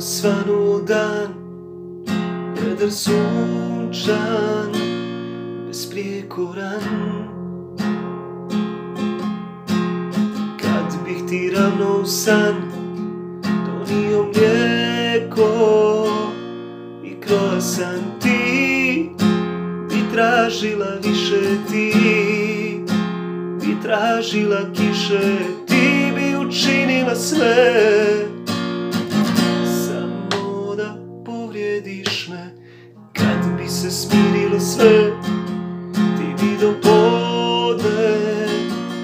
svanu dan Vedar sunčan Besprijekoran. Kad bih ti ravno u san Donio mlijeko I kroasan ti Bi tražila više ti Bi tražila kiše Ti bi učinila sve do podne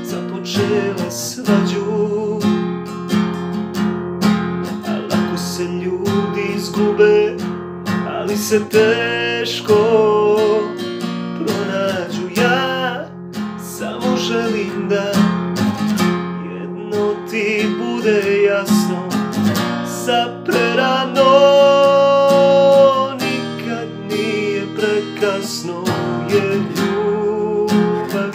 Započela svađu. A lako se ljudi izgube Ali se teško pronađu. Ja samo želim da Jedno ti bude jasno. Za prerano Nikad nije prekasno Jer ljubav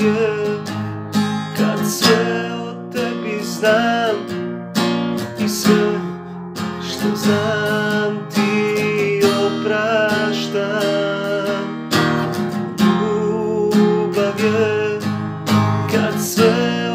Kad sve o tebi znam I sve što znam ti opraštam. Ljubav je kad sve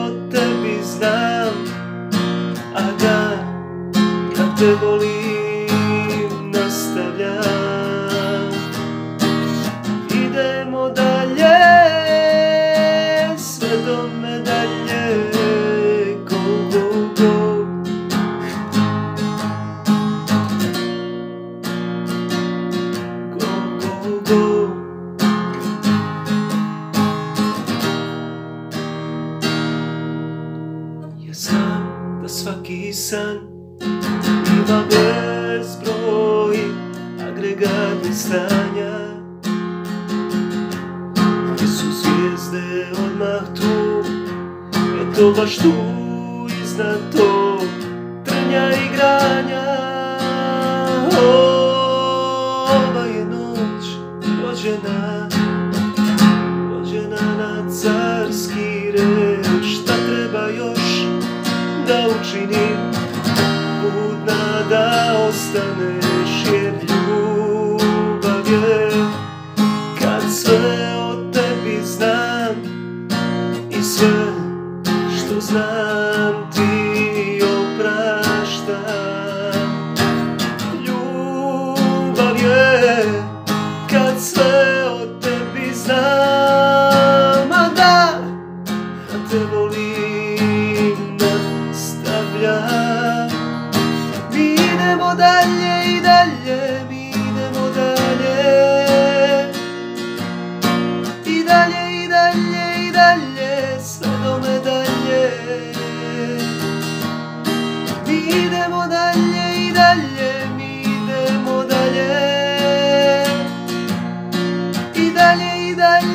svaki san ima bezbroj agregatnih stanja Gdje su zvijezde odmah tu, eto baš tu iznad tog trnja i granja Ova je noć rođena, rođena na carski red Šta treba još da učinim znam ti opraštam Ljubav je kad sve o tebi znam A da, a te volim nastavljam. Mi idemo dalje that